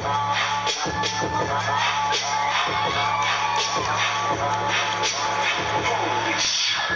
Holy shit.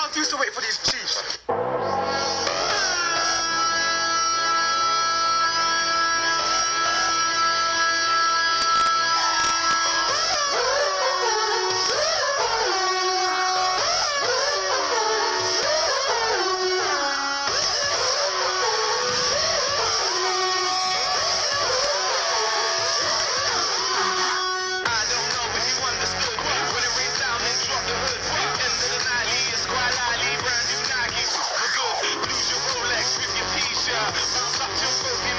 I'll do to wait for these just so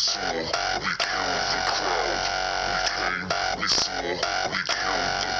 We killed the crowd. We came, we saw, we killed the crowd.